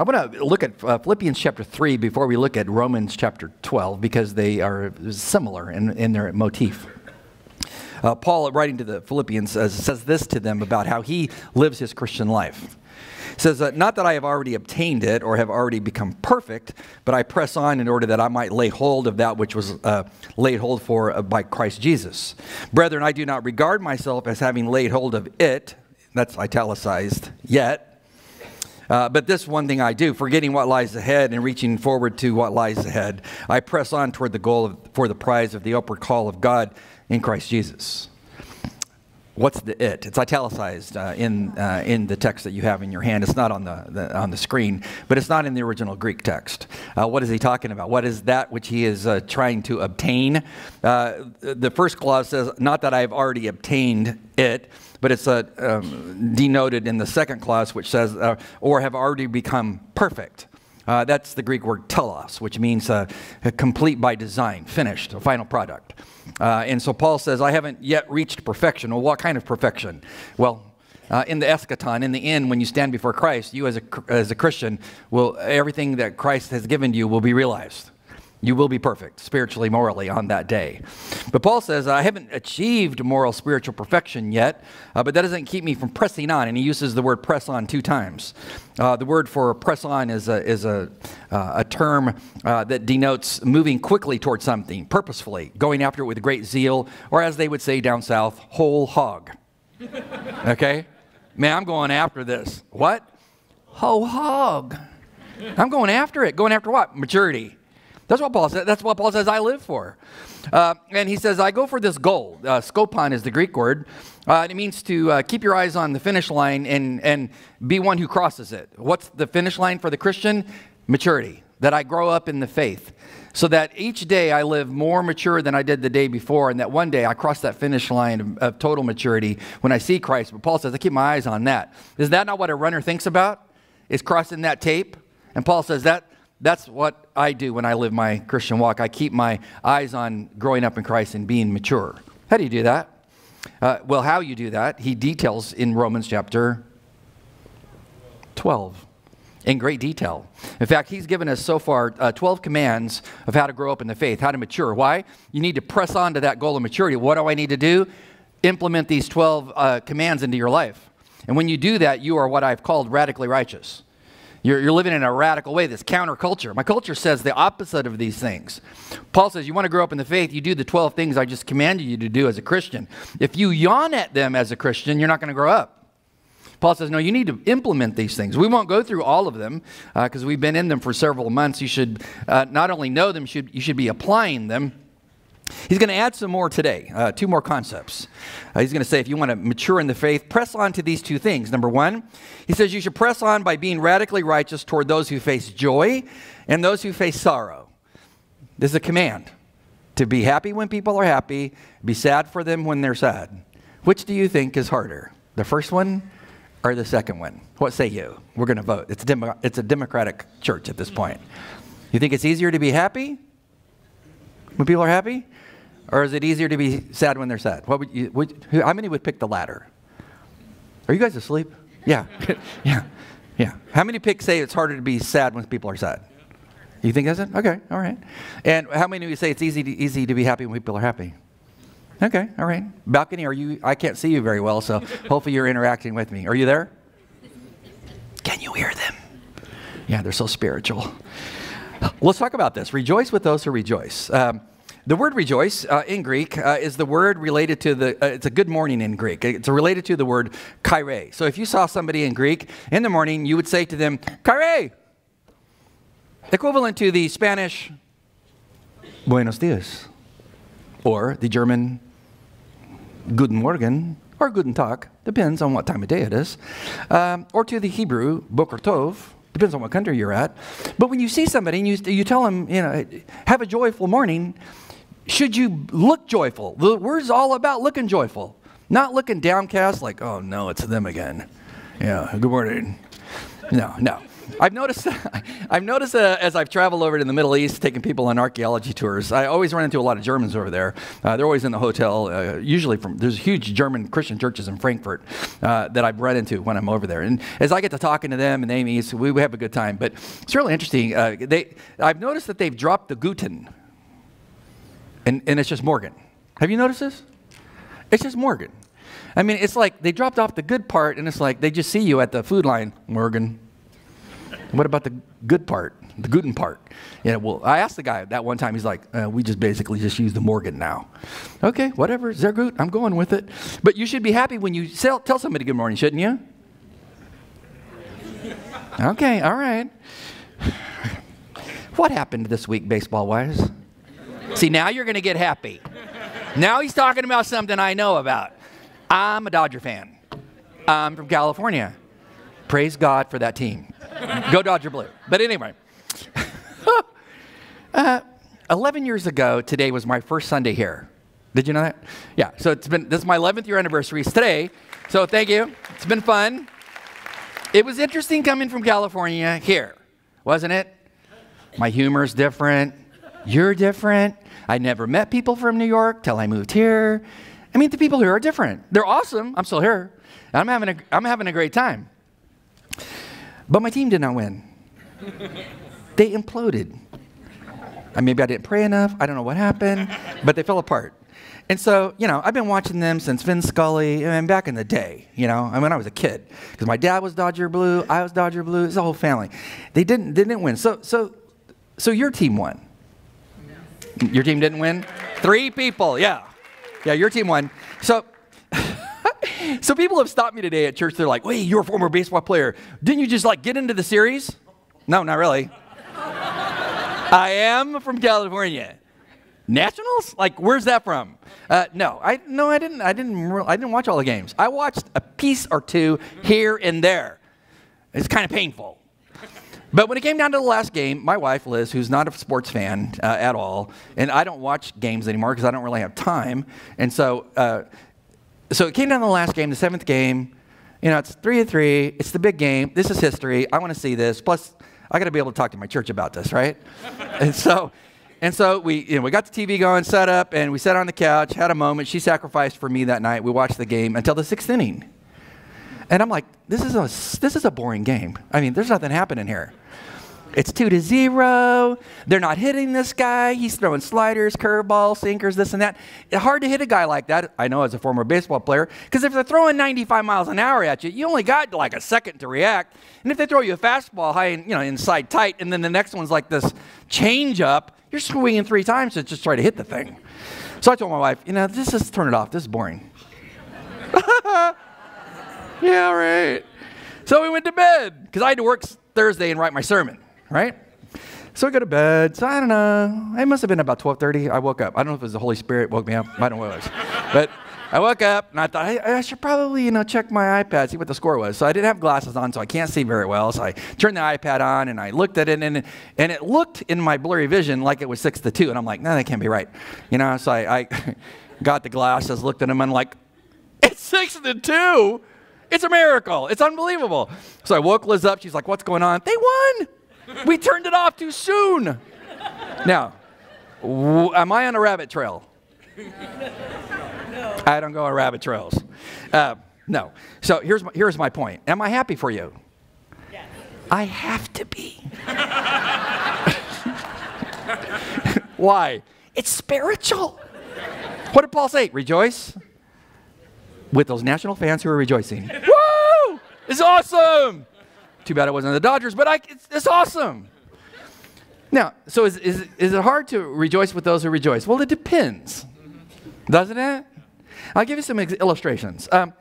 I want to look at uh, Philippians chapter 3 before we look at Romans chapter 12 because they are similar in, in their motif. Uh, Paul, writing to the Philippians, uh, says this to them about how he lives his Christian life. He says, uh, Not that I have already obtained it or have already become perfect, but I press on in order that I might lay hold of that which was uh, laid hold for uh, by Christ Jesus. Brethren, I do not regard myself as having laid hold of it, that's italicized, yet. Uh, but this one thing I do, forgetting what lies ahead and reaching forward to what lies ahead, I press on toward the goal of, for the prize of the upward call of God in Christ Jesus. What's the it? It's italicized uh, in, uh, in the text that you have in your hand. It's not on the, the on the screen, but it's not in the original Greek text. Uh, what is he talking about? What is that which he is uh, trying to obtain? Uh, the first clause says, Not that I've already obtained it, but it's uh, um, denoted in the second clause, which says, Or have already become perfect. Uh, that's the Greek word telos, which means uh, complete by design, finished, a final product. Uh, and so Paul says, I haven't yet reached perfection. Well, what kind of perfection? Well, uh, in the eschaton, in the end, when you stand before Christ, you as a, as a Christian, will everything that Christ has given you will be realized. You will be perfect spiritually, morally on that day. But Paul says, I haven't achieved moral spiritual perfection yet, uh, but that doesn't keep me from pressing on. And he uses the word press on two times. Uh, the word for press on is a, is a, uh, a term uh, that denotes moving quickly towards something, purposefully, going after it with great zeal, or as they would say down south, whole hog. okay? Man, I'm going after this. What? Whole hog. I'm going after it. Going after what? Maturity that's what Paul says. That's what Paul says I live for. Uh, and he says, I go for this goal. Uh, scopon is the Greek word. Uh, it means to uh, keep your eyes on the finish line and, and be one who crosses it. What's the finish line for the Christian? Maturity. That I grow up in the faith. So that each day I live more mature than I did the day before, and that one day I cross that finish line of, of total maturity when I see Christ. But Paul says, I keep my eyes on that. Is that not what a runner thinks about? Is crossing that tape? And Paul says that that's what I do when I live my Christian walk. I keep my eyes on growing up in Christ and being mature. How do you do that? Uh, well, how you do that, he details in Romans chapter 12 in great detail. In fact, he's given us so far uh, 12 commands of how to grow up in the faith, how to mature. Why? You need to press on to that goal of maturity. What do I need to do? Implement these 12 uh, commands into your life. And when you do that, you are what I've called radically righteous. You're, you're living in a radical way, this counterculture. My culture says the opposite of these things. Paul says, You want to grow up in the faith, you do the 12 things I just commanded you to do as a Christian. If you yawn at them as a Christian, you're not going to grow up. Paul says, No, you need to implement these things. We won't go through all of them because uh, we've been in them for several months. You should uh, not only know them, should, you should be applying them. He's going to add some more today, uh, two more concepts. Uh, he's going to say, if you want to mature in the faith, press on to these two things. Number one, he says you should press on by being radically righteous toward those who face joy and those who face sorrow. This is a command to be happy when people are happy, be sad for them when they're sad. Which do you think is harder, the first one or the second one? What say you? We're going to vote. It's demo- it's a democratic church at this point. You think it's easier to be happy when people are happy? Or is it easier to be sad when they're sad? What would you, would, how many would pick the latter? Are you guys asleep? Yeah. yeah. Yeah. How many pick say it's harder to be sad when people are sad? You think that's it? Okay. All right. And how many of you say it's easy to, easy to be happy when people are happy? Okay. All right. Balcony, are you? I can't see you very well, so hopefully you're interacting with me. Are you there? Can you hear them? Yeah, they're so spiritual. Let's talk about this. Rejoice with those who rejoice. Um, the word rejoice uh, in Greek uh, is the word related to the, uh, it's a good morning in Greek. It's related to the word kaire. So if you saw somebody in Greek in the morning, you would say to them, kaire, equivalent to the Spanish buenos dias, or the German guten Morgen, or guten Tag, depends on what time of day it is, um, or to the Hebrew boker tov, depends on what country you're at. But when you see somebody and you, you tell them, you know, have a joyful morning, should you look joyful? The word's all about looking joyful, not looking downcast like, oh no, it's them again. Yeah, good morning. No, no. I've noticed, I've noticed uh, as I've traveled over to the Middle East, taking people on archaeology tours, I always run into a lot of Germans over there. Uh, they're always in the hotel, uh, usually from, there's huge German Christian churches in Frankfurt uh, that I've run into when I'm over there. And as I get to talking to them and Amy, we, we have a good time. But it's really interesting. Uh, they, I've noticed that they've dropped the Guten, and, and it's just Morgen. Have you noticed this? It's just Morgen. I mean, it's like they dropped off the good part, and it's like they just see you at the food line, Morgen. What about the good part, the Guten part? Yeah, well, I asked the guy that one time. He's like, uh, we just basically just use the Morgen now. Okay, whatever. Sehr gut. I'm going with it. But you should be happy when you tell, tell somebody good morning, shouldn't you? Okay, all right. What happened this week, baseball wise? See, now you're going to get happy. Now he's talking about something I know about. I'm a Dodger fan. I'm from California. Praise God for that team. Go Dodger Blue. But anyway, uh, 11 years ago, today was my first Sunday here. Did you know that? Yeah, so it's been, this is my 11th year anniversary. It's today. So thank you. It's been fun. It was interesting coming from California here, wasn't it? My humor's different. You're different. I never met people from New York till I moved here. I mean, the people here are different. They're awesome. I'm still here. I'm having a, I'm having a great time. But my team did not win. they imploded. I, maybe I didn't pray enough. I don't know what happened, but they fell apart. And so, you know, I've been watching them since Vin Scully and back in the day, you know, I mean, when I was a kid. Because my dad was Dodger Blue, I was Dodger Blue, it's the whole family. They didn't, they didn't win. So, so, so your team won. Your team didn't win? Three people, yeah. Yeah, your team won. So, so people have stopped me today at church. They're like, wait, you're a former baseball player. Didn't you just like get into the series? No, not really. I am from California. Nationals? Like, where's that from? Uh, no, I no, I didn't. I didn't. I didn't watch all the games. I watched a piece or two here and there. It's kind of painful. But when it came down to the last game, my wife, Liz, who's not a sports fan uh, at all, and I don't watch games anymore because I don't really have time. And so, uh, so it came down to the last game, the seventh game. You know, it's three to three. It's the big game. This is history. I want to see this. Plus, I got to be able to talk to my church about this, right? and so, and so we, you know, we got the TV going, set up, and we sat on the couch, had a moment. She sacrificed for me that night. We watched the game until the sixth inning. And I'm like, this is a, this is a boring game. I mean, there's nothing happening here. It's two to zero. They're not hitting this guy. He's throwing sliders, curveballs, sinkers, this and that. It's hard to hit a guy like that. I know as a former baseball player, because if they're throwing 95 miles an hour at you, you only got like a second to react. And if they throw you a fastball high, in, you know, inside tight, and then the next one's like this change up, you're swinging three times to just try to hit the thing. So I told my wife, you know, just, just turn it off. This is boring. yeah, right. So we went to bed because I had to work Thursday and write my sermon, right? So I go to bed. So I don't know. It must have been about 12:30. I woke up. I don't know if it was the Holy Spirit woke me up. I don't know what it was, but I woke up and I thought I, I, should probably you know check my iPad, see what the score was. So I didn't have glasses on, so I can't see very well. So I turned the iPad on and I looked at it, and and it looked in my blurry vision like it was six to two, and I'm like, no, that can't be right, you know. So I, I got the glasses, looked at them, and I'm like, it's six to two. It's a miracle. It's unbelievable. So I woke Liz up. She's like, What's going on? They won. We turned it off too soon. Now, w- am I on a rabbit trail? No. I don't go on rabbit trails. Uh, no. So here's my, here's my point. Am I happy for you? Yes. I have to be. Why? It's spiritual. What did Paul say? Rejoice with those national fans who are rejoicing. Woo! It's awesome. Too bad it wasn't the Dodgers, but I, it's, it's awesome. Now, so is, is, is it hard to rejoice with those who rejoice? Well, it depends, doesn't it? I'll give you some ex- illustrations. Um,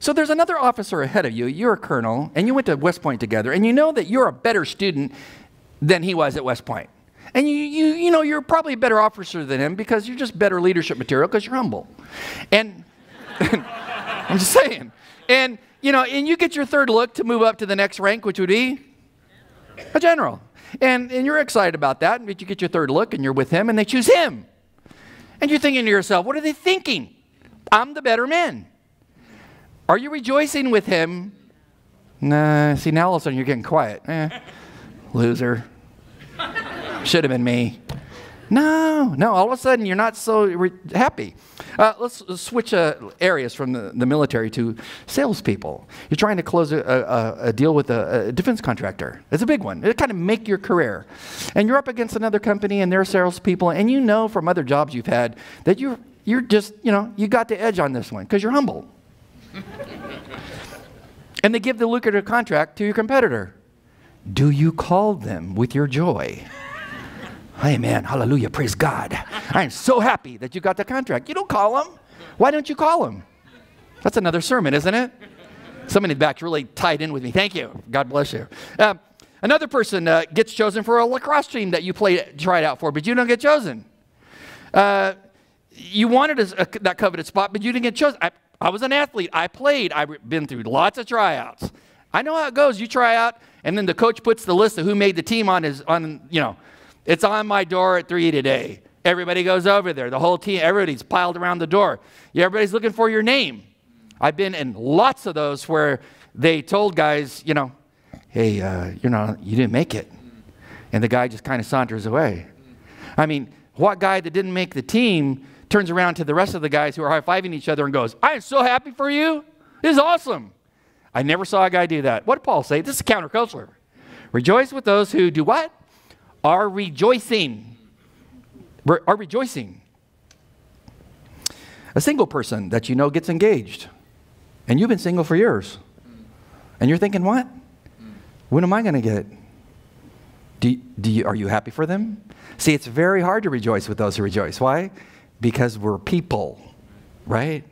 so there's another officer ahead of you. You're a colonel, and you went to West Point together, and you know that you're a better student than he was at West Point. And you, you, you know, you're probably a better officer than him because you're just better leadership material because you're humble. And I'm just saying. And, you know, and you get your third look to move up to the next rank, which would be a general. And, and you're excited about that, but you get your third look and you're with him and they choose him. And you're thinking to yourself, what are they thinking? I'm the better man. Are you rejoicing with him Nah, see, now all of a sudden you're getting quiet. Eh, loser. Should have been me. No, no, all of a sudden you're not so happy. Uh, let's switch uh, areas from the, the military to salespeople. You're trying to close a, a, a deal with a, a, defense contractor. It's a big one. It kind of make your career. And you're up against another company and they're salespeople, and you know from other jobs you've had that you're, you're just, you know, you got the edge on this one because you're humble. and they give the lucrative contract to your competitor. Do you call them with your joy? Amen. Hallelujah. Praise God. I am so happy that you got the contract. You don't call him. Why don't you call him? That's another sermon, isn't it? Somebody in the back's really tied in with me. Thank you. God bless you. Uh, another person uh, gets chosen for a lacrosse team that you played, tried out for, but you don't get chosen. Uh, you wanted a, a, that coveted spot, but you didn't get chosen. I, I was an athlete. I played. I've been through lots of tryouts. I know how it goes. You try out, and then the coach puts the list of who made the team on his on you know it's on my door at 3 today. Everybody goes over there. The whole team, everybody's piled around the door. Everybody's looking for your name. I've been in lots of those where they told guys, you know, hey, uh, you're not, you didn't make it. And the guy just kind of saunters away. I mean, what guy that didn't make the team turns around to the rest of the guys who are high fiving each other and goes, I am so happy for you. This is awesome. I never saw a guy do that. What did Paul say? This is counterculture. Rejoice with those who do what? Are rejoicing. Are rejoicing. A single person that you know gets engaged, and you've been single for years, and you're thinking, what? When am I going to get? Do, do you, are you happy for them? See, it's very hard to rejoice with those who rejoice. Why? Because we're people, right?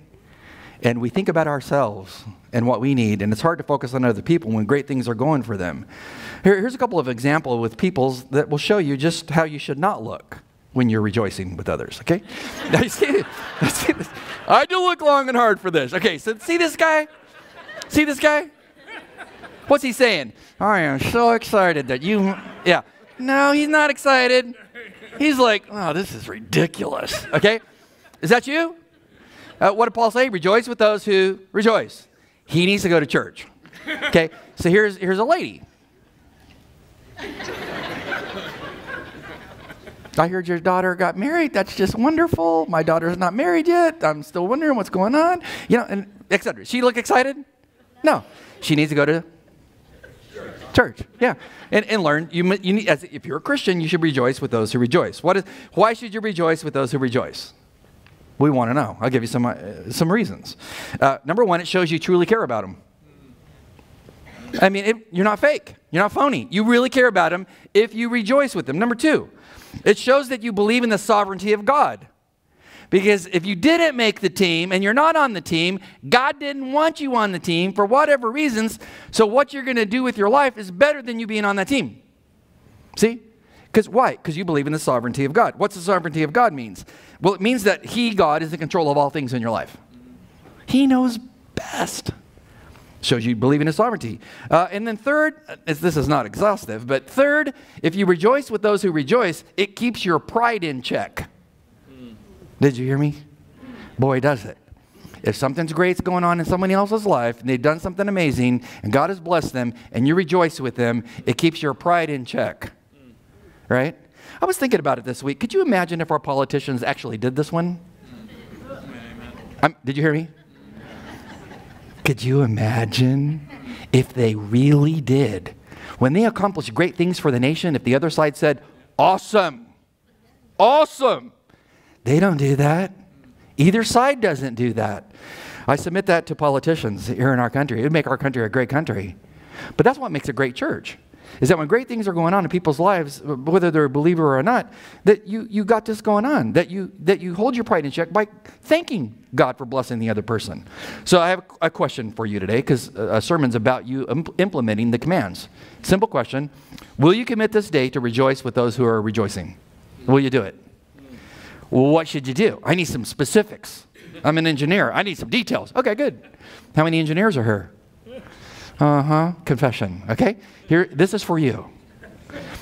And we think about ourselves and what we need, and it's hard to focus on other people when great things are going for them. Here, here's a couple of examples with peoples that will show you just how you should not look when you're rejoicing with others, okay? now, you see, see this? I do look long and hard for this. Okay, so see this guy? See this guy? What's he saying? I am so excited that you, yeah. No, he's not excited. He's like, oh, this is ridiculous. Okay? Is that you? Uh, what did Paul say? Rejoice with those who rejoice. He needs to go to church. Okay? So here's, here's a lady. I heard your daughter got married. That's just wonderful. My daughter's not married yet. I'm still wondering what's going on. You know, and etc. She look excited? No. She needs to go to church. Yeah. And, and learn. You, you need, as, if you're a Christian, you should rejoice with those who rejoice. What is, why should you rejoice with those who rejoice? We want to know. I'll give you some, uh, some reasons. Uh, number one, it shows you truly care about them. I mean, it, you're not fake. You're not phony. You really care about them if you rejoice with them. Number two, it shows that you believe in the sovereignty of God. Because if you didn't make the team and you're not on the team, God didn't want you on the team for whatever reasons. So what you're going to do with your life is better than you being on that team. See? Because why? Because you believe in the sovereignty of God. What's the sovereignty of God means? Well, it means that He, God, is in control of all things in your life. He knows best. Shows you believe in his sovereignty. Uh, and then, third, uh, this is not exhaustive, but third, if you rejoice with those who rejoice, it keeps your pride in check. Mm. Did you hear me? Boy, does it. If something's great's going on in somebody else's life and they've done something amazing and God has blessed them and you rejoice with them, it keeps your pride in check. Mm. Right? I was thinking about it this week. Could you imagine if our politicians actually did this one? Um, did you hear me? Could you imagine if they really did? When they accomplished great things for the nation, if the other side said, awesome, awesome, they don't do that. Either side doesn't do that. I submit that to politicians here in our country. It would make our country a great country. But that's what makes a great church is that when great things are going on in people's lives, whether they're a believer or not, that you, you got this going on, that you, that you hold your pride in check by thanking God for blessing the other person. So I have a question for you today because a sermon's about you implementing the commands. Simple question Will you commit this day to rejoice with those who are rejoicing? Will you do it? Well, what should you do? I need some specifics. I'm an engineer. I need some details. Okay, good. How many engineers are here? Uh huh. Confession. Okay? Here, this is for you.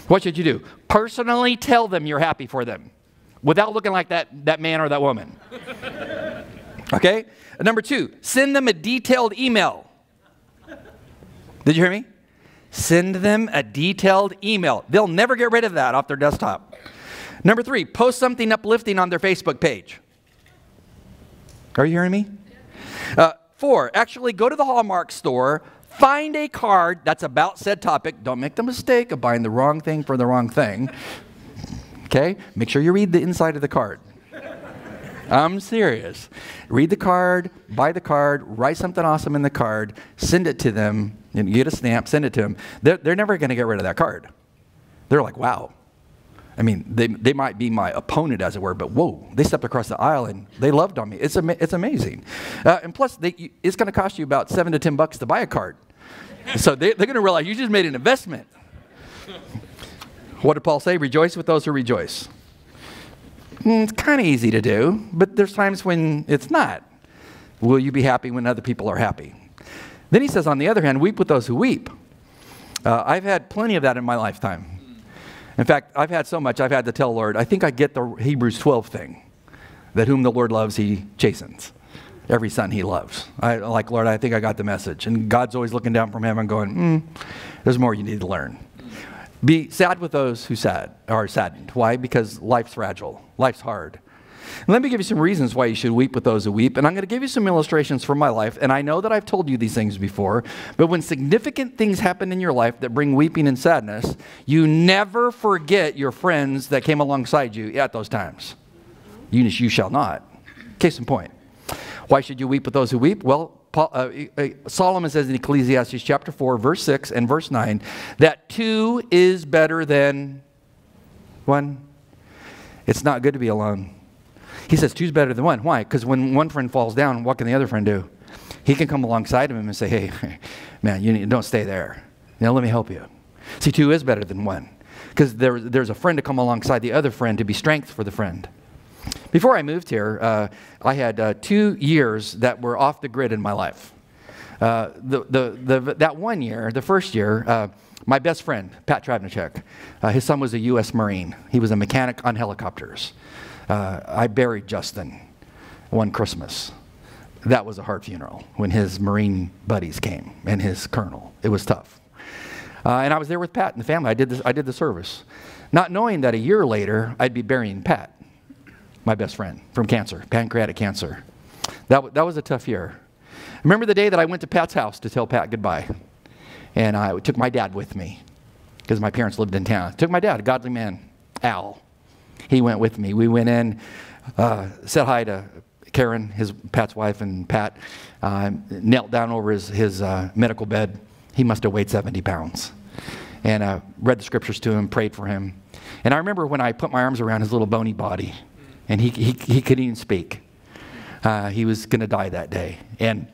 What should you do? Personally tell them you're happy for them without looking like that, that man or that woman. Okay? Number two, send them a detailed email. Did you hear me? Send them a detailed email. They'll never get rid of that off their desktop. Number three, post something uplifting on their Facebook page. Are you hearing me? Uh, four, actually go to the Hallmark store, find a card that's about said topic. Don't make the mistake of buying the wrong thing for the wrong thing. Okay? Make sure you read the inside of the card. I'm serious. Read the card, buy the card, write something awesome in the card, send it to them, and get a stamp, send it to them. They're, they're never going to get rid of that card. They're like, wow. I mean, they, they might be my opponent, as it were, but whoa, they stepped across the aisle and they loved on me. It's, ama- it's amazing. Uh, and plus, they, it's going to cost you about seven to 10 bucks to buy a card. So they, they're going to realize you just made an investment. What did Paul say? Rejoice with those who rejoice. Mm, it's kind of easy to do, but there's times when it's not. Will you be happy when other people are happy? Then he says, on the other hand, weep with those who weep. Uh, I've had plenty of that in my lifetime. In fact, I've had so much, I've had to tell Lord, I think I get the Hebrews 12 thing that whom the Lord loves, he chastens. Every son he loves. I like, Lord, I think I got the message. And God's always looking down from heaven going, hmm, there's more you need to learn. Be sad with those who sad are saddened. Why? Because life's fragile. Life's hard. And let me give you some reasons why you should weep with those who weep. And I'm going to give you some illustrations from my life. And I know that I've told you these things before, but when significant things happen in your life that bring weeping and sadness, you never forget your friends that came alongside you at those times. You, you shall not. Case in point. Why should you weep with those who weep? Well, Paul, uh, uh, Solomon says in Ecclesiastes chapter 4, verse 6 and verse 9, that two is better than one. It's not good to be alone. He says two's better than one. Why? Because when one friend falls down, what can the other friend do? He can come alongside of him and say, hey, man, you need, don't stay there. Now let me help you. See, two is better than one. Because there, there's a friend to come alongside the other friend to be strength for the friend. Before I moved here, uh, I had uh, two years that were off the grid in my life. Uh, the, the, the, that one year, the first year, uh, my best friend, Pat Travnicek, uh, his son was a U.S. Marine. He was a mechanic on helicopters. Uh, I buried Justin one Christmas. That was a hard funeral when his Marine buddies came and his colonel. It was tough. And I was there with Pat and the family. I did, this, I did the service, not knowing that a year later I'd be burying Pat, my best friend, from cancer, pancreatic cancer. That, that was a tough year. Remember the day that I went to Pat's house to tell Pat goodbye? And I took my dad with me because my parents lived in town. I took my dad, a godly man, Al. He went with me. We went in, uh, said hi to Karen, his Pat's wife, and Pat uh, knelt down over his, his uh, medical bed. He must have weighed 70 pounds. And uh, read the scriptures to him, prayed for him. And I remember when I put my arms around his little bony body, and he, he, he couldn't even speak. Uh, he was going to die that day. And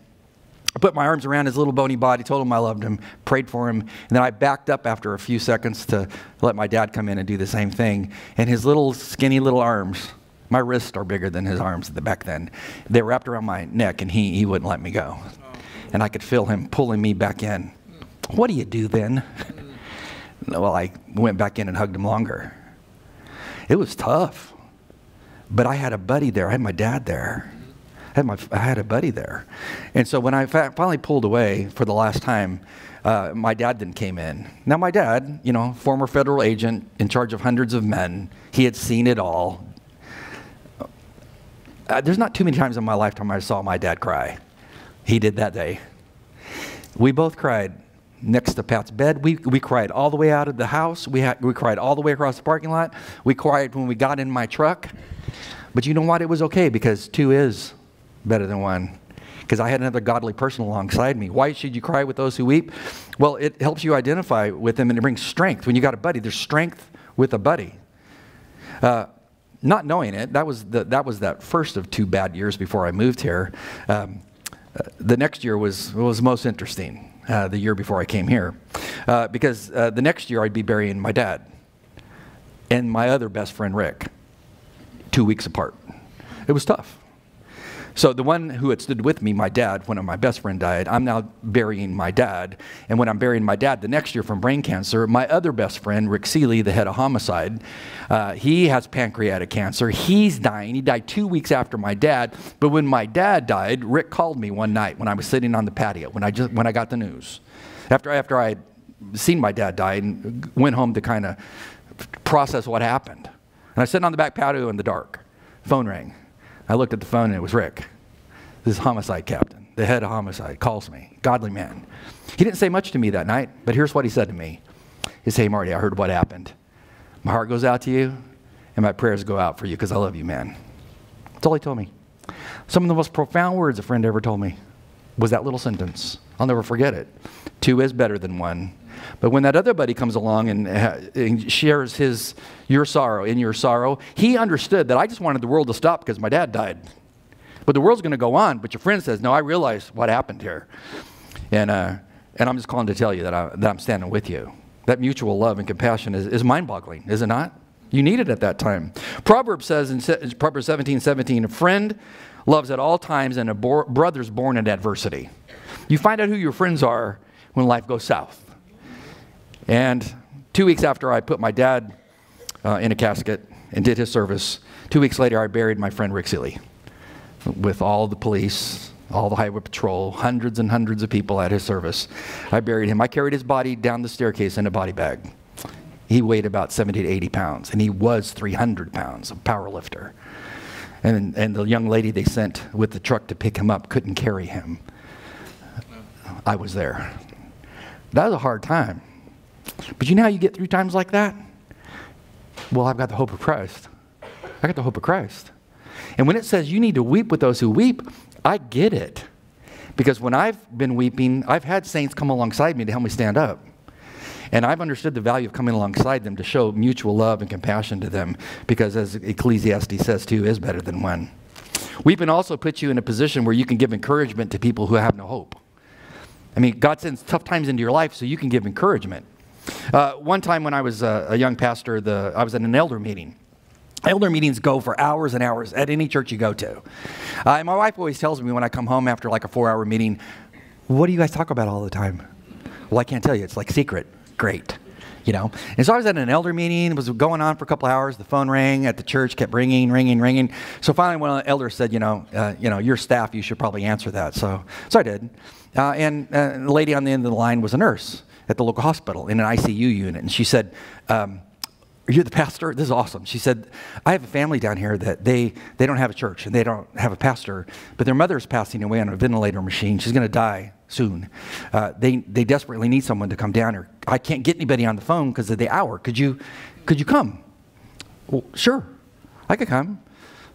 I put my arms around his little bony body, told him I loved him, prayed for him, and then I backed up after a few seconds to let my dad come in and do the same thing. And his little skinny little arms, my wrists are bigger than his arms at the back then, they wrapped around my neck and he, he wouldn't let me go. And I could feel him pulling me back in. What do you do then? well, I went back in and hugged him longer. It was tough. But I had a buddy there, I had my dad there. I had, my, I had a buddy there. And so when I finally pulled away for the last time, uh, my dad then came in. Now, my dad, you know, former federal agent in charge of hundreds of men, he had seen it all. Uh, there's not too many times in my lifetime I saw my dad cry. He did that day. We both cried next to Pat's bed. We, we cried all the way out of the house. We, had, we cried all the way across the parking lot. We cried when we got in my truck. But you know what? It was okay because two is better than one because I had another godly person alongside me. Why should you cry with those who weep? Well, it helps you identify with them and it brings strength. When you got a buddy, there's strength with a buddy. Uh, not knowing it, that was, the, that was that first of two bad years before I moved here. Um, uh, the next year was, was most interesting, uh, the year before I came here. Uh, because uh, the next year I'd be burying my dad and my other best friend, Rick, two weeks apart. It was tough. So the one who had stood with me, my dad, when my best friend died, I'm now burying my dad. And when I'm burying my dad the next year from brain cancer, my other best friend, Rick Seeley, the head of homicide, uh, he has pancreatic cancer. He's dying. He died two weeks after my dad. But when my dad died, Rick called me one night when I was sitting on the patio, when I, just, when I got the news. after, after I had seen my dad die and went home to kind of process what happened. And I was sitting on the back patio in the dark. Phone rang. I looked at the phone and it was Rick. This homicide captain, the head of homicide, calls me. Godly man. He didn't say much to me that night, but here's what he said to me. He said, Hey, Marty, I heard what happened. My heart goes out to you, and my prayers go out for you because I love you, man. That's all he told me. Some of the most profound words a friend ever told me was that little sentence. I'll never forget it. Two is better than one. But when that other buddy comes along and, uh, and, shares his your sorrow in your sorrow, he understood that I just wanted the world to stop because my dad died. But the world's going to go on. But your friend says, "No, I realize what happened here," and uh, and I'm just calling to tell you that, I, that I'm standing with you. That mutual love and compassion is, is mind-boggling, is it not? You need it at that time. Proverbs says in Proverbs 17, 17, a friend loves at all times and a brother's born in adversity. You find out who your friends are when life goes south. And two weeks after I put my dad uh, in a casket and did his service, two weeks later I buried my friend Rick Seeley with all the police, all the highway patrol, hundreds and hundreds of people at his service. I buried him. I carried his body down the staircase in a body bag. He weighed about 70 to 80 pounds, and he was 300 pounds, a power lifter. And, and the young lady they sent with the truck to pick him up couldn't carry him. I was there. That was a hard time. But you know how you get through times like that? Well, I've got the hope of Christ. I got the hope of Christ. And when it says you need to weep with those who weep, I get it. Because when I've been weeping, I've had saints come alongside me to help me stand up. And I've understood the value of coming alongside them to show mutual love and compassion to them, because as Ecclesiastes says, two is better than one. Weeping also puts you in a position where you can give encouragement to people who have no hope. I mean, God sends tough times into your life so you can give encouragement. Uh, one time when I was a, a young pastor, the, I was at an elder meeting. Elder meetings go for hours and hours at any church you go to. Uh, and my wife always tells me when I come home after like a four hour meeting, What do you guys talk about all the time? Well, I can't tell you. It's like secret. Great. You know? And so I was at an elder meeting. It was going on for a couple hours. The phone rang at the church, kept ringing, ringing, ringing. So finally, one of the elders said, You know, uh, you know your staff, you should probably answer that. So, so I did. Uh, and uh, the lady on the end of the line was a nurse at the local hospital in an ICU unit. And she said, um, are you the pastor? This is awesome. She said, I have a family down here that they, they don't have a church and they don't have a pastor, but their mother is passing away on a ventilator machine. She's going to die soon. Uh, they, they desperately need someone to come down here. I can't get anybody on the phone because of the hour. Could you, could you come? Well, sure. I could come.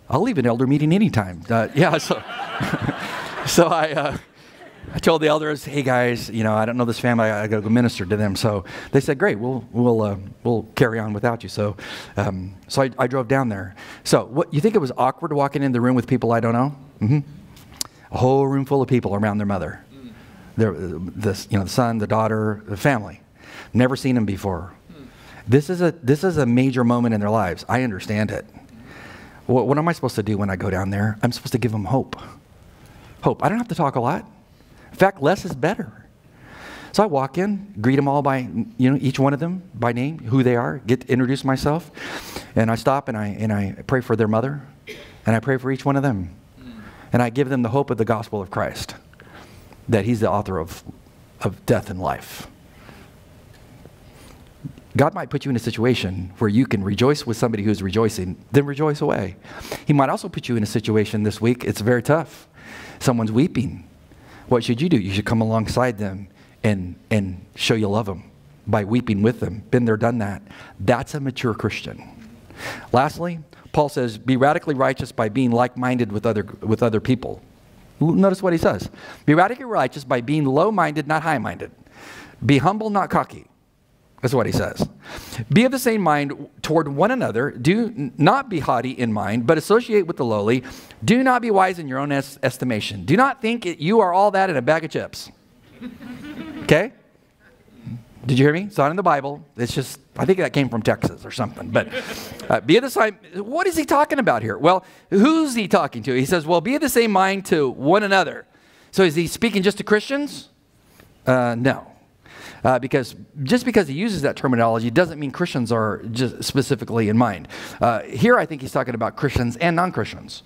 I'll leave an elder meeting anytime. Uh, yeah, so, so I, uh, I told the elders, "Hey guys, you know, I don't know this family. I, got to go minister to them." So they said, "Great, we'll we'll uh, we'll carry on without you." So, um, so I, I, drove down there. So, what you think it was awkward walking in the room with people I don't know? Mm-hmm. A whole room full of people around their mother, their the you know the son, the daughter, the family. Never seen them before. This is a this is a major moment in their lives. I understand it. What, what am I supposed to do when I go down there? I'm supposed to give them hope. Hope. I don't have to talk a lot. In fact, less is better. So I walk in, greet them all by, you know, each one of them by name, who they are, get to introduce myself, and I stop and I, and I pray for their mother, and I pray for each one of them. And I give them the hope of the gospel of Christ, that He's the author of, of death and life. God might put you in a situation where you can rejoice with somebody who's rejoicing, then rejoice away. He might also put you in a situation this week, it's very tough. Someone's weeping, what should you do? You should come alongside them and, and show you love them by weeping with them. Been there, done that. That's a mature Christian. Lastly, Paul says, be radically righteous by being like minded with other, with other people. Notice what he says. Be radically righteous by being low minded, not high minded. Be humble, not cocky. That's what he says. Be of the same mind toward one another. Do not be haughty in mind, but associate with the lowly. Do not be wise in your own es- estimation. Do not think it, you are all that in a bag of chips. Okay? Did you hear me? It's not in the Bible. It's just, I think that came from Texas or something. But uh, be of the same, what is he talking about here? Well, who's he talking to? He says, well, be of the same mind to one another. So is he speaking just to Christians? Uh, no. Uh, because just because he uses that terminology doesn't mean Christians are just specifically in mind. Uh, here, I think he's talking about Christians and non Christians.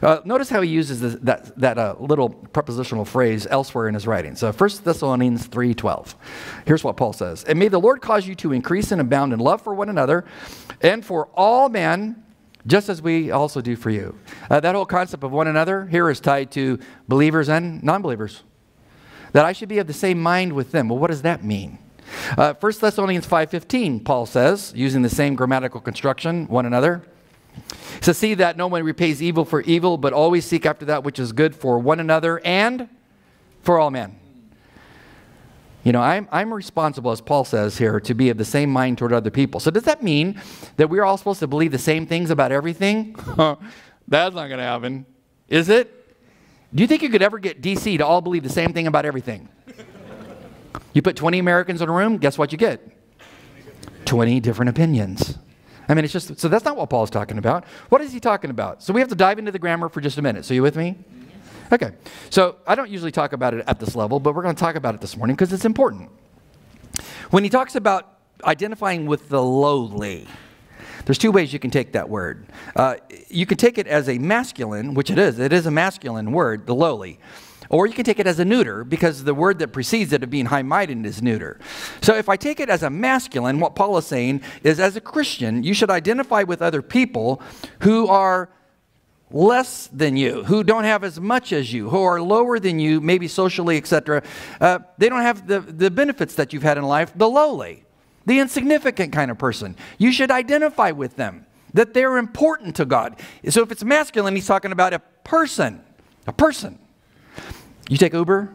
Uh, notice how he uses that, that uh, little prepositional phrase elsewhere in his writing. So 1 Thessalonians 3.12. Here's what Paul says. And may the Lord cause you to increase and abound in love for one another and for all men, just as we also do for you. Uh, that whole concept of one another here is tied to believers and non believers. That I should be of the same mind with them. Well, what does that mean? Uh, 1 Thessalonians 5.15, Paul says, using the same grammatical construction, one another. So see that no one repays evil for evil, but always seek after that which is good for one another and for all men. You know, I'm, I'm responsible, as Paul says here, to be of the same mind toward other people. So does that mean that we're all supposed to believe the same things about everything? That's not going to happen. Is it? Do you think you could ever get DC to all believe the same thing about everything? You put 20 Americans in a room, guess what you get? 20 different opinions. I mean, it's just, so that's not what Paul's talking about. What is he talking about? So we have to dive into the grammar for just a minute. So you with me? Okay. So I don't usually talk about it at this level, but we're going to talk about it this morning because it's important. When he talks about identifying with the lowly, there's two ways you can take that word. Uh, you can take it as a masculine, which it is. It is a masculine word, the lowly. Or you can take it as a neuter because the word that precedes it of being high minded is neuter. So if I take it as a masculine, what Paul is saying is as a Christian, you should identify with other people who are less than you, who don't have as much as you, who are lower than you, maybe socially, etc. Uh, they don't have the, the benefits that you've had in life, the lowly, the insignificant kind of person. You should identify with them, that they're important to God. So if it's masculine, he's talking about a person, a person. You take Uber?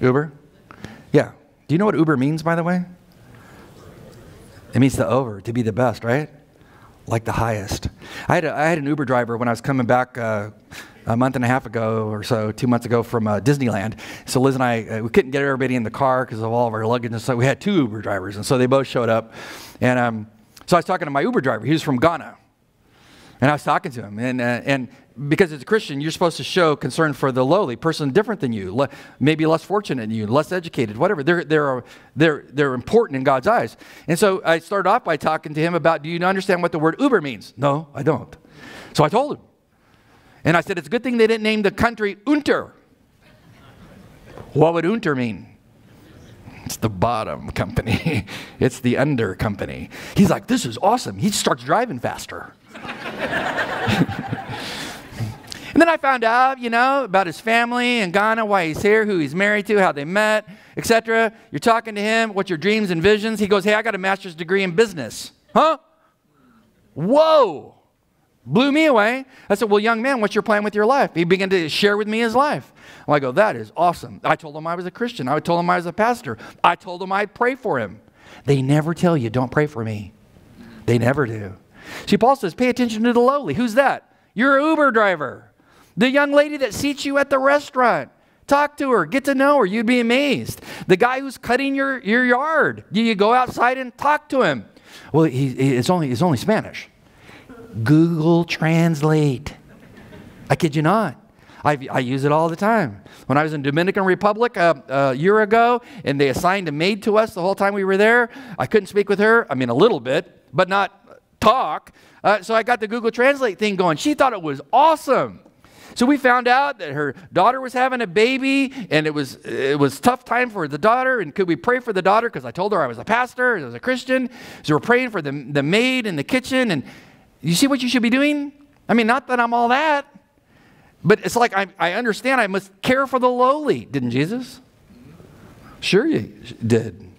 Uber? Yeah. Do you know what Uber means, by the way? It means the over, to be the best, right? Like the highest. I had, a, I had an Uber driver when I was coming back uh, a month and a half ago or so, two months ago from uh, Disneyland. So Liz and I, uh, we couldn't get everybody in the car because of all of our luggage. And so we had two Uber drivers. And so they both showed up. And um, so I was talking to my Uber driver. He was from Ghana. And I was talking to him. And, uh, and because as a Christian, you're supposed to show concern for the lowly person different than you, le- maybe less fortunate than you, less educated, whatever. They're, they're, they're, they're important in God's eyes. And so I started off by talking to him about do you understand what the word Uber means? No, I don't. So I told him. And I said, it's a good thing they didn't name the country Unter. What would Unter mean? It's the bottom company. it's the under company. He's like, this is awesome. He starts driving faster. And then I found out, you know, about his family in Ghana, why he's here, who he's married to, how they met, etc. You're talking to him, what's your dreams and visions? He goes, Hey, I got a master's degree in business. Huh? Whoa. Blew me away. I said, Well, young man, what's your plan with your life? He began to share with me his life. I go, That is awesome. I told him I was a Christian. I told him I was a pastor. I told him I'd pray for him. They never tell you, Don't pray for me. They never do. See, Paul says, Pay attention to the lowly. Who's that? You're an Uber driver. The young lady that seats you at the restaurant. Talk to her, get to know her. You'd be amazed. The guy who's cutting your, your yard. You go outside and talk to him. Well, he, it's, only, it's only Spanish. Google Translate. I kid you not. I, I, use it all the time. When I was in Dominican Republic uh, a year ago, and they assigned a maid to us the whole time we were there, I couldn't speak with her. I mean, a little bit, but not talk. Uh, so I got the Google Translate thing going. She thought it was awesome. So we found out that her daughter was having a baby, and it was it was tough time for the daughter. And could we pray for the daughter? Because I told her I was a pastor, I was a Christian. So we're praying for the, the maid in the kitchen. And you see what you should be doing? I mean, not that I'm all that, but it's like I, I understand I must care for the lowly, didn't Jesus? Sure, you did.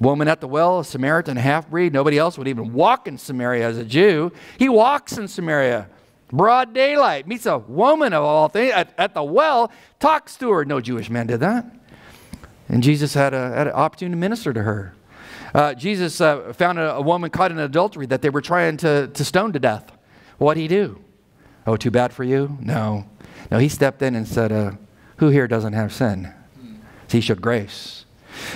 Woman at the well, a Samaritan half breed. Nobody else would even walk in Samaria as a Jew. He walks in Samaria. Broad daylight, meets a woman of all things at, at the well, talks to her. No Jewish man did that. And Jesus had, a, had an opportunity to minister to her. Uh, Jesus uh, found a, a, woman caught in adultery that they were trying to, to stone to death. What'd he do? Oh, too bad for you? No. No, he stepped in and said, uh, Who here doesn't have sin? So he showed grace.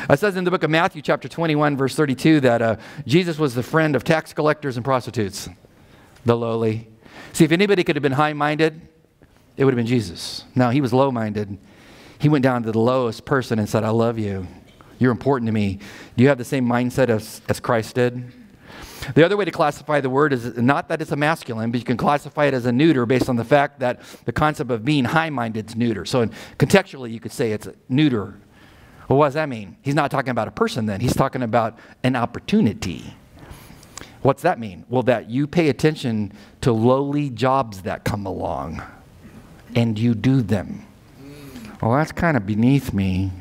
It says in the book of Matthew, chapter 21, verse 32, that uh, Jesus was the friend of tax collectors and prostitutes, the lowly, See, if anybody could have been high minded, it would have been Jesus. No, he was low minded. He went down to the lowest person and said, I love you. You're important to me. Do you have the same mindset as, as Christ did? The other way to classify the word is not that it's a masculine, but you can classify it as a neuter based on the fact that the concept of being high minded is neuter. So, contextually, you could say it's neuter. Well, what does that mean? He's not talking about a person then, he's talking about an opportunity. What's that mean? Well, that you pay attention to lowly jobs that come along and you do them. Well, that's kind of beneath me.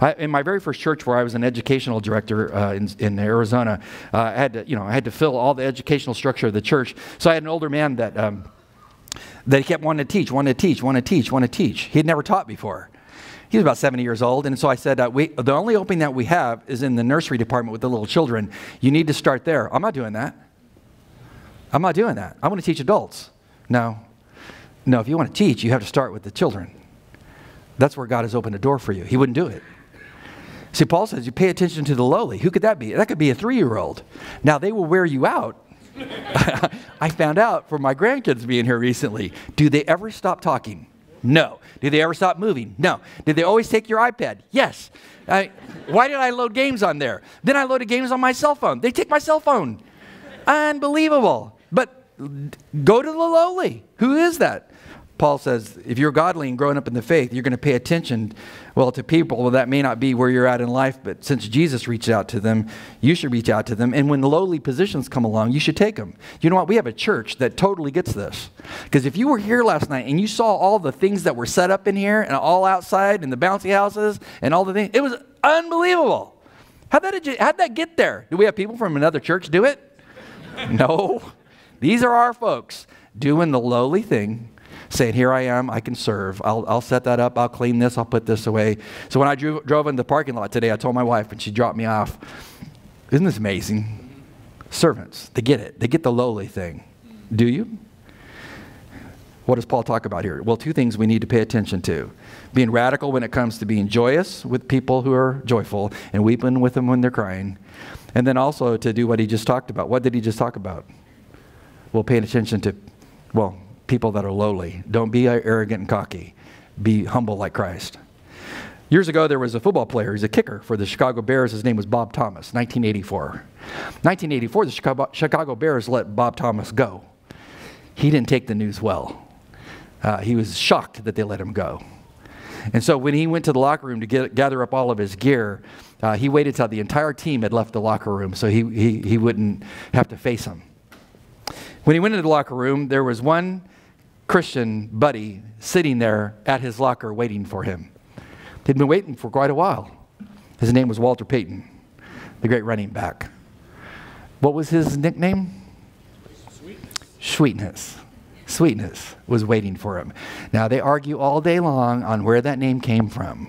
I, in my very first church, where I was an educational director uh, in, in, Arizona, uh, I had to, you know, I had to fill all the educational structure of the church. So I had an older man that um, that he kept wanting to teach, wanting to teach, wanting to teach, wanting to teach. He had never taught before. He was about 70 years old, and so I said, uh, we, the only opening that we have is in the nursery department with the little children. You need to start there. I'm not doing that. I'm not doing that. I want to teach adults. No, no. If you want to teach, you have to start with the children. That's where God has opened a door for you. He wouldn't do it. See, Paul says you pay attention to the lowly. Who could that be? That could be a three year old. Now, they will wear you out. I found out from my grandkids being here recently. Do they ever stop talking? No. Did they ever stop moving? No. Did they always take your iPad? Yes. I, why did I load games on there? Then I loaded games on my cell phone. They take my cell phone. Unbelievable. But go to the lowly. Who is that? Paul says, if you're godly and growing up in the faith, you're going to pay attention, well, to people. Well, that may not be where you're at in life, but since Jesus reached out to them, you should reach out to them. And when lowly positions come along, you should take them. You know what? We have a church that totally gets this. Because if you were here last night and you saw all the things that were set up in here and all outside and the bouncy houses and all the things, it was unbelievable. How'd that, how'd that get there? Do we have people from another church do it? no. These are our folks doing the lowly thing saying, Here I am, I can serve. I'll, I'll set that up, I'll clean this, I'll put this away. So when I drove, drove in the parking lot today, I told my wife, and she dropped me off, Isn't this amazing? Servants, they get it. They get the lowly thing. Do you? What does Paul talk about here? Well, two things we need to pay attention to being radical when it comes to being joyous with people who are joyful and weeping with them when they're crying. And then also to do what he just talked about. What did he just talk about? Well, paying attention to, well, people that are lowly. Don't be arrogant and cocky. Be humble like Christ. Years ago, there was a football player. He's a kicker for the Chicago Bears. His name was Bob Thomas, 1984. 1984, the Chicago Bears let Bob Thomas go. He didn't take the news well. Uh, he was shocked that they let him go. And so when he went to the locker room to get, gather up all of his gear, uh, he waited till the entire team had left the locker room so he, he, he wouldn't have to face him. When he went into the locker room, there was one Christian buddy sitting there at his locker waiting for him. He'd been waiting for quite a while. His name was Walter Payton, the great running back. What was his nickname? Sweet. Sweetness. Sweetness was waiting for him. Now, they argue all day long on where that name came from,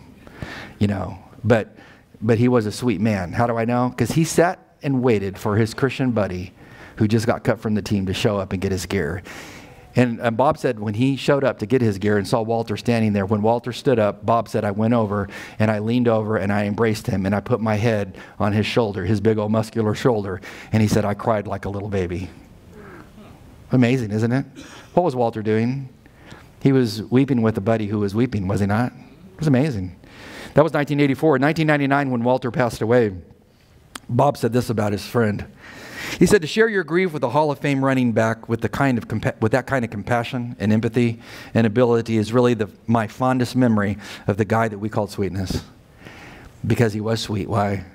you know, but, but he was a sweet man. How do I know? Because he sat and waited for his Christian buddy who just got cut from the team to show up and get his gear. And, and, Bob said when he showed up to get his gear and saw Walter standing there, when Walter stood up, Bob said, I went over and I leaned over and I embraced him and I put my head on his shoulder, his big old muscular shoulder. And he said, I cried like a little baby. Amazing, isn't it? What was Walter doing? He was weeping with a buddy who was weeping, was he not? It was amazing. That was 1984. In 1999, when Walter passed away, Bob said this about his friend. He said to share your grief with a Hall of Fame running back with, the kind of compa- with that kind of compassion and empathy and ability is really the, my fondest memory of the guy that we called Sweetness. Because he was sweet. Why?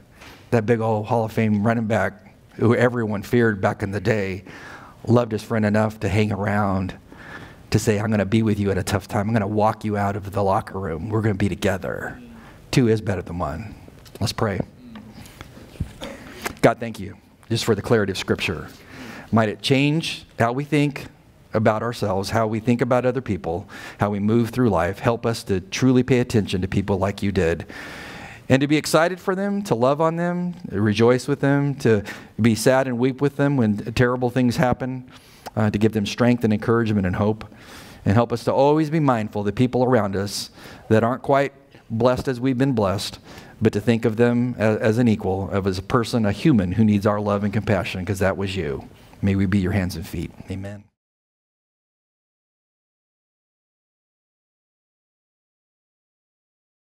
That big old Hall of Fame running back who everyone feared back in the day loved his friend enough to hang around to say, I'm going to be with you at a tough time. I'm going to walk you out of the locker room. We're going to be together. Two is better than one. Let's pray. God, thank you just for the clarity of Scripture. Might it change how we think about ourselves, how we think about other people, how we move through life. Help us to truly pay attention to people like you did. And to be excited for them, to love on them, rejoice with them, to be sad and weep with them when terrible things happen, uh, to give them strength and encouragement and hope. And help us to always be mindful of the people around us that aren't quite blessed as we've been blessed, but to think of them as, as an equal, of as a person, a human who needs our love and compassion, because that was you. May we be your hands and feet. Amen.